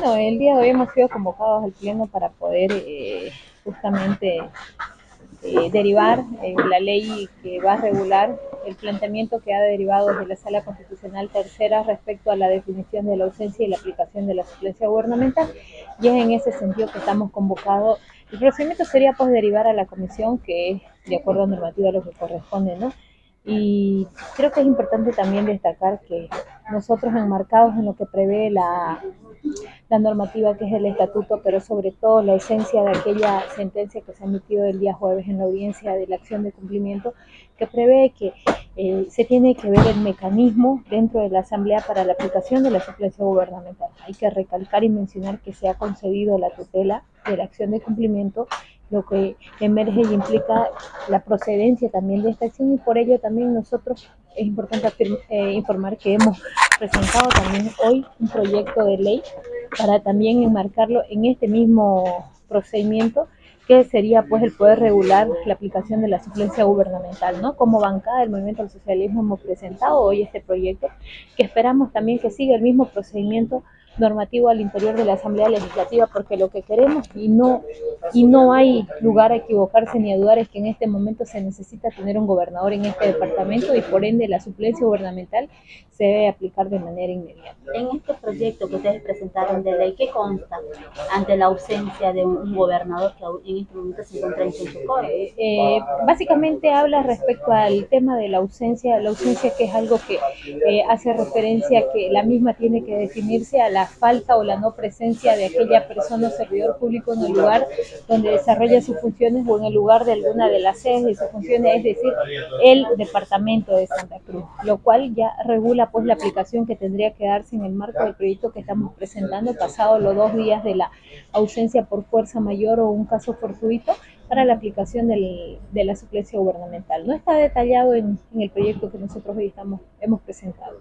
Bueno, el día de hoy hemos sido convocados al Pleno para poder eh, justamente eh, derivar eh, la ley que va a regular el planteamiento que ha derivado desde la Sala Constitucional Tercera respecto a la definición de la ausencia y la aplicación de la suplencia gubernamental. Y es en ese sentido que estamos convocados. El procedimiento sería pues derivar a la comisión, que es de acuerdo a normativa lo que corresponde, ¿no? Y creo que es importante también destacar que nosotros enmarcados en lo que prevé la, la normativa que es el estatuto, pero sobre todo la esencia de aquella sentencia que se ha emitido el día jueves en la audiencia de la acción de cumplimiento, que prevé que eh, se tiene que ver el mecanismo dentro de la Asamblea para la aplicación de la suplencia gubernamental. Hay que recalcar y mencionar que se ha concedido la tutela de la acción de cumplimiento lo que emerge y implica la procedencia también de esta acción y por ello también nosotros es importante eh, informar que hemos presentado también hoy un proyecto de ley para también enmarcarlo en este mismo procedimiento que sería pues el poder regular la aplicación de la suplencia gubernamental, ¿no? Como bancada del Movimiento del Socialismo hemos presentado hoy este proyecto que esperamos también que siga el mismo procedimiento normativo al interior de la Asamblea Legislativa, porque lo que queremos y no, y no hay lugar a equivocarse ni a dudar es que en este momento se necesita tener un gobernador en este departamento y por ende la suplencia gubernamental se debe aplicar de manera inmediata. En este proyecto que ustedes presentaron de ley, ¿qué consta ante la ausencia de un gobernador que en este momento se encuentra en Chinchocó? Eh, eh, básicamente habla respecto al tema de la ausencia, la ausencia que es algo que eh, hace referencia a que la misma tiene que definirse a la falta o la no presencia de aquella persona o servidor público en el lugar donde desarrolla sus funciones o en el lugar de alguna de las sedes de sus funciones, es decir, el departamento de Santa Cruz, lo cual ya regula pues la aplicación que tendría que darse en el marco del proyecto que estamos presentando, pasado los dos días de la ausencia por fuerza mayor o un caso fortuito, para la aplicación del, de la suplencia gubernamental. No está detallado en, en el proyecto que nosotros hoy estamos, hemos presentado.